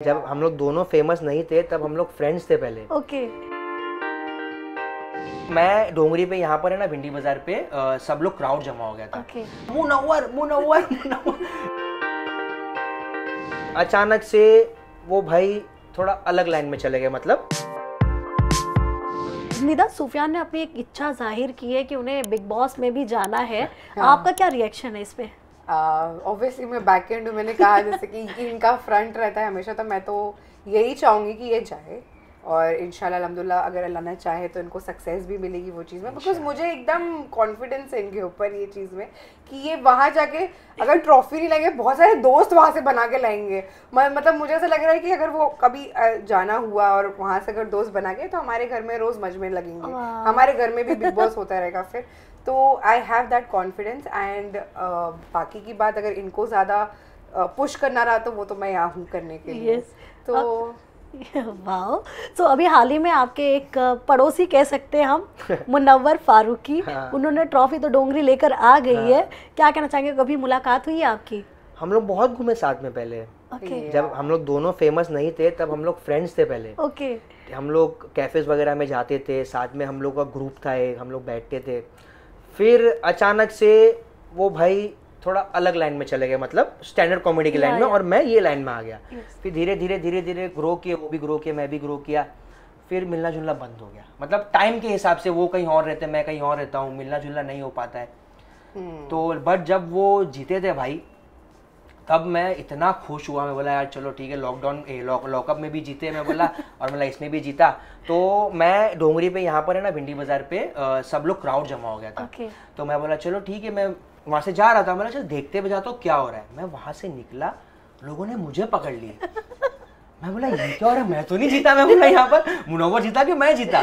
जब हम लोग दोनों फ़ेमस नहीं थे तब हम लोग फ्रेंड्स थे पहले। ओके मैं डोंगरी पे यहाँ पर है ना भिंडी बाज़ार पे अ, सब लोग क्राउड जमा हो गया था। मुनव्वर मुनव्वर अचानक से वो भाई थोड़ा अलग लाइन में चले गए मतलब। निदा सुफियान ने अपनी एक इच्छा ज़ाहिर की है कि उन्हें बिग बॉस में भी जाना है। हाँ। आपका क्या रिएक्शन है इस पे ऑब्वियसली मैं बैक एंड मैंने कहा जैसे कि इनका फ्रंट रहता है हमेशा तो मैं तो यही चाहूँगी कि ये जाए। और इंशाल्लाह अल्हम्दुलिल्लाह अगर अल्लाह ने चाहे तो इनको सक्सेस भी मिलेगी वो चीज़ में। बिकॉज़ मुझे एकदम कॉन्फिडेंस है इनके ऊपर ये चीज़ में कि ये वहाँ जाके अगर ट्रॉफी नहीं लाएँगे बहुत सारे दोस्त वहाँ से बना के लाएँगे। मतलब मुझे ऐसा लग रहा है कि अगर वो कभी जाना हुआ और वहाँ से अगर दोस्त बना गए तो हमारे घर में रोज़ मजमे लगेंगे। हमारे घर में भी बिग बॉस होता रहेगा फिर। तो I have that confidence and बाकी की बात अगर इनको ज़्यादा पुश करना रहा तो वो तो मैं यहाँ हूँ करने के लिए। Yes. तो वाओ। सो अभी हाल ही में आपके एक पड़ोसी कह सकते हैं हम मुनव्वर फारूकी। हाँ। उन्होंने ट्रॉफी तो डोंगरी लेकर आ गई हाँ। है। क्या कहना चाहेंगे कभी मुलाकात हुई है आपकी? हम लोग बहुत घूमे साथ में पहले। ओके। जब हम लोग दोनों फ़ेमस नहीं थे तब हम लोग फ्रेंड्स थे पहले। ओके। हम लोग कैफेज वगैरह में जाते थे साथ में हम लोग का ग्रुप था एक हम लोग बैठते थे। फिर अचानक से वो भाई थोड़ा अलग लाइन में चले गए मतलब स्टैंडर्ड कॉमेडी की लाइन में और मैं ये लाइन में आ गया. फिर धीरे धीरे धीरे धीरे ग्रो किए वो भी ग्रो किया मैं भी ग्रो किया फिर मिलना जुलना बंद हो गया। मतलब टाइम के हिसाब से वो कहीं और रहते मैं कहीं और रहता हूँ मिलना जुलना नहीं हो पाता है। हम्म, तो बट जब वो जीते थे भाई तब मैं इतना खुश हुआ मैं बोला यार चलो ठीक है लॉकडाउन लॉकअप में भी जीते मैं बोला और मतलब इसमें भी जीता। तो मैं डोंगरी पे यहाँ पर है ना भिंडी बाज़ार पे अ, सब लोग क्राउड जमा हो गया था। ओके तो मैं बोला चलो ठीक है मैं वहाँ से जा रहा था। मैंने चलो देखते हुए जाता हूँ क्या हो रहा है। मैं वहाँ से निकला लोगों ने मुझे पकड़ लिया। मैं बोला ये क्या हो रहा है? मैं तो नहीं जीता। मैं बोला यहाँ पर मुनव्वर जीता कि मैं जीता?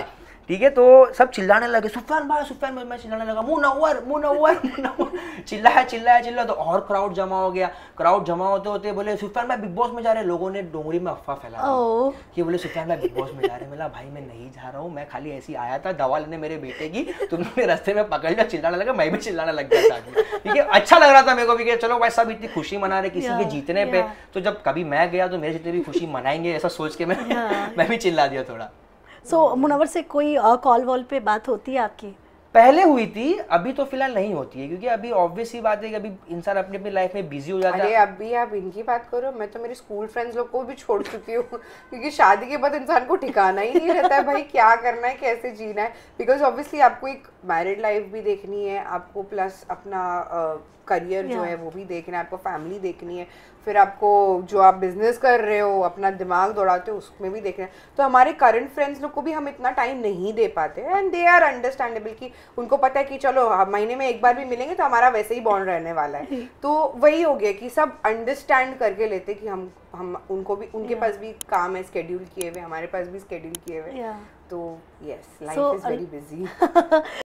ठीक है? तो सब चिल्लाने लगे सुफान भाई सुफान भाई। मैं चिल्लाने लगा मुनव्वर मुनव्वर चिल्लाया चिल्लाया चिल्ला तो और क्राउड जमा हो गया। क्राउड जमा होते होते बोले सुफान भाई बिग बॉस में जा रहे लोगों ने डोंगरी में अफवाह फैला। कि बोले सुफियान भाई बिग बॉस में जा रहे मिला भाई मैं नहीं जा रहा हूँ मैं खाली ऐसी आया था दवा लेने मेरे बेटे की तुमने रस्ते में पकड़ लिया। चिल्लाने लगा मैं भी चिल्लाने लग गया में। ठीक है? अच्छा लग रहा था मेरे को भी चलो भाई सब इतनी खुशी मना रहे किसी के जीतने पे। तो जब कभी मैं गया तो मेरे जितने भी खुशी मनाएँगे ऐसा सोच के मैं मैं भी चिल्ला दिया थोड़ा। सो मुनवर से कोई कॉल वॉल पे बात होती है आपकी? पहले हुई थी अभी तो फ़िलहाल नहीं होती है क्योंकि अभी ऑब्वियस ही बात है कि अभी इंसान अपनी अपनी लाइफ में बिज़ी हो जाता अरे है अभी आप इनकी बात करो मैं तो मेरे स्कूल फ्रेंड्स लोग को भी छोड़ चुकी हूँ क्योंकि शादी के बाद इंसान को ठिकाना ही नहीं रहता है भाई क्या करना है कैसे जीना है? बिकॉज़ ऑब्वियसली आपको एक मैरिड लाइफ भी देखनी है आपको प्लस अपना करियर जो Yeah. है वो भी देखना है आपको फैमिली देखनी है फिर आपको जो आप बिज़नेस कर रहे हो अपना दिमाग दौड़ाते हो उसमें भी देखना है। तो हमारे करंट फ्रेंड्स लोग को भी हम इतना टाइम नहीं दे पाते एंड दे आर अंडरस्टैंडेबल कि उनको पता है कि चलो महीने में एक बार भी मिलेंगे तो हमारा वैसे ही बॉन्ड रहने वाला है। तो वही हो गया कि सब अंडरस्टैंड करके लेते कि हम हम उनको भी उनके पास भी काम है स्केड्यूल किए हुए हमारे पास भी स्केड्यूल किए हुए। Yeah. तो yes life is very busy